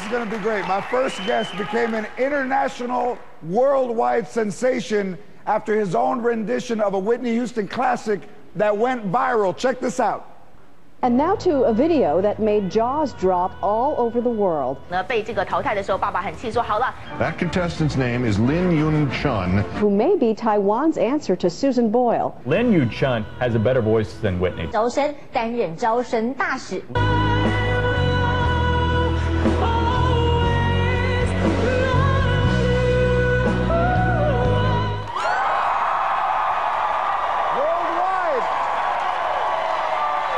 This is going to be great. My first guest became an international, worldwide sensation after his own rendition of a Whitney Houston classic that went viral. Check this out. And now to a video that made jaws drop all over the world. 那被这个淘汰的时候，爸爸很气，说好了。That contestant's name is Lin Yu Chun, who may be Taiwan's answer to Susan Boyle. Lin Yu Chun has a better voice than Whitney. 招生担任招生大使。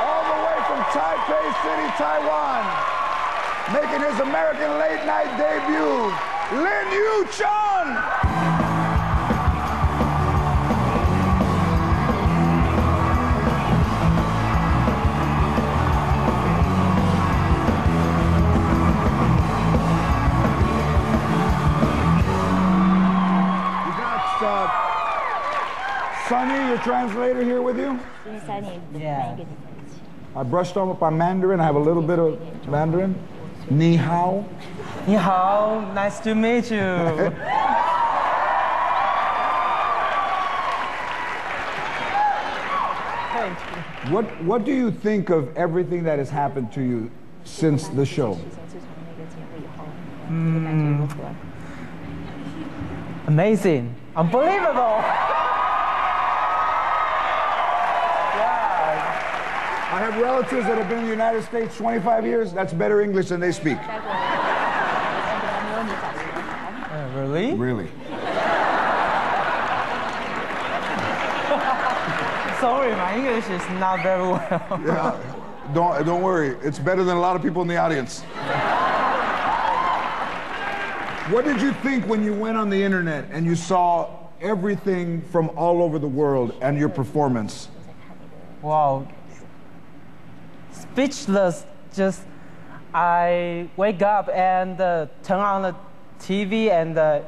All the way from Taipei City, Taiwan. Making his American late night debut, Lin Yu Chun. Your translator, here with you? Yeah. I brushed up on Mandarin. I have a little bit of Mandarin. Ni hao. Ni hao. Nice to meet you。What What do you think of everything that has happened to you since the show? Hmm. Amazing, unbelievable. I have relatives that have been in the United States 25 years. That's better English than they speak. Uh, really? Really. Sorry, my English is not very well. Yeah. Don't Don't worry. It's better than a lot of people in the audience. What did you think when you went on the internet and you saw everything from all over the world and your performance? Wow. Speechless. Just I wake up and uh, turn on the TV and uh,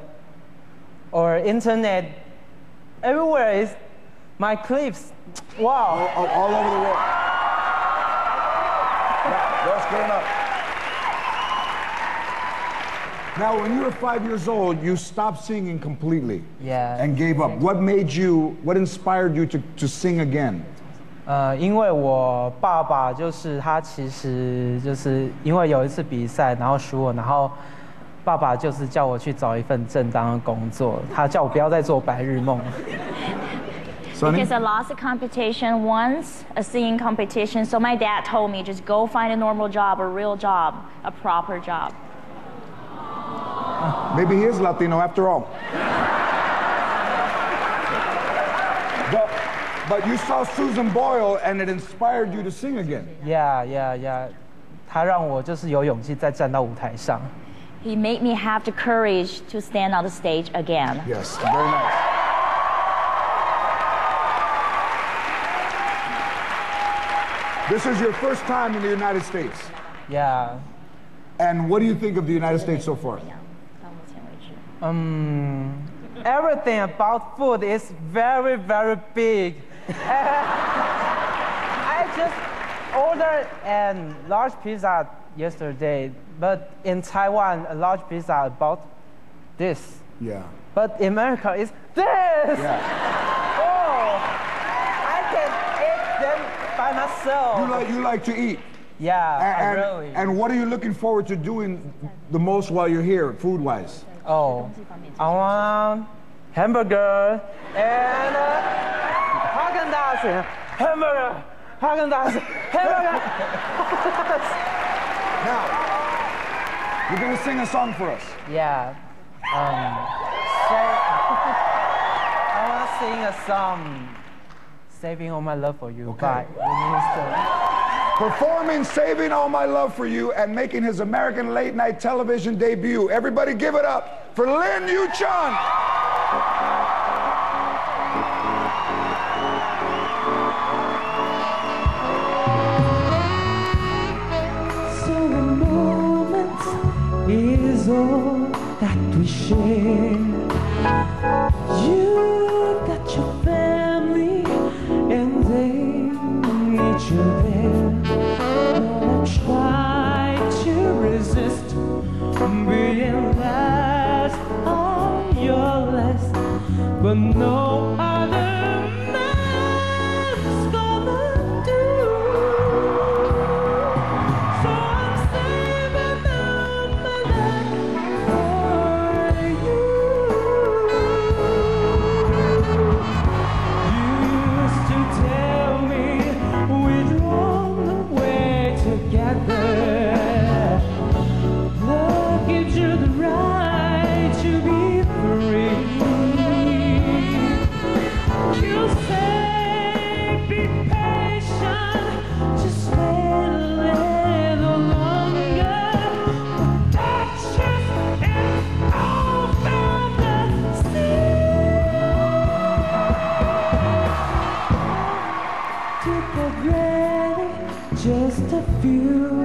or internet. Everywhere is my clips. Wow. all, all over the world. That's good enough. Now, when you were five years old, you stopped singing completely Yeah. and gave up. What made you, what inspired you to, to sing again? 呃，因为我爸爸就是他，其实就是因为有一次比赛，然后输了，然后爸爸就是叫我去找一份正当的工作，他叫我不要再做白日梦。Because I lost a competition once, a singing competition. So my dad told me just go find a normal job, a real job, a proper job. Maybe he is Latino after all. but you saw Susan Boyle and it inspired you to sing again. Yeah, yeah, yeah，他让我就是有勇气再站到舞台上。 He made me have the courage to stand on the stage again. Yes, very nice. This is your first time in the United States. Yeah， And what do you think of the United States so far? 到目前为止。嗯，everything about food is very very big. I just ordered a large pizza yesterday, but in Taiwan, a large pizza about this. Yeah. But in America, it's this. Yeah. Oh, I can eat them by myself. You like you like to eat. yeah, And, really. and what are you looking forward to doing the most while you're here, food wise? oh, I want hamburger and uh, Haagen-Dazs. Hamburger, Haagen-Dazs, hamburger. Now, you're gonna sing a song for us. yeah. Um, so I want to sing a song, "Saving All My Love for You" Okay. by Houston. Performing Saving All My Love for You and making his American late night television debut. Everybody give it up for Lin Yu Chun. that we share. You got your family and they need you there. Don't try to resist being last on your list, but no. You.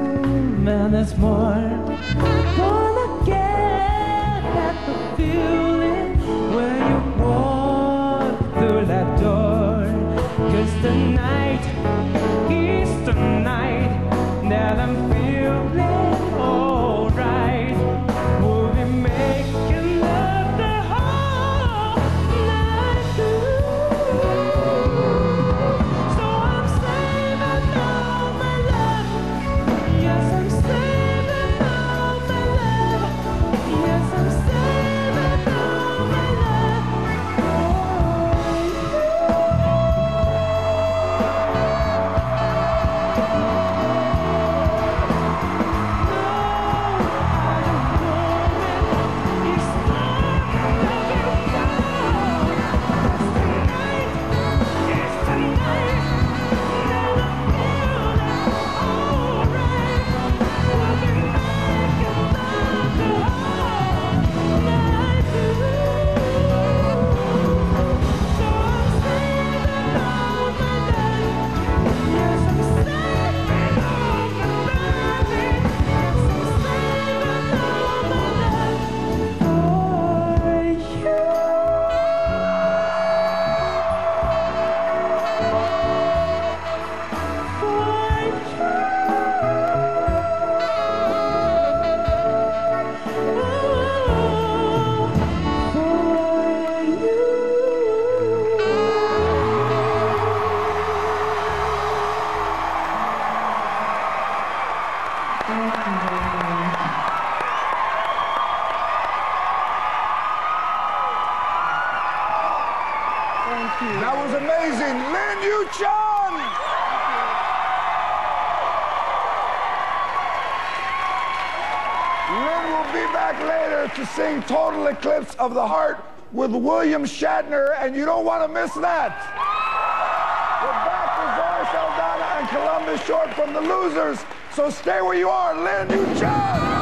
on you, John! be back later to sing Total Eclipse of the Heart with William Shatner, and you don't want to miss that. We're back with Zoe Saldana and Columbus Short from The Losers, so stay where you are, Lynn, you child!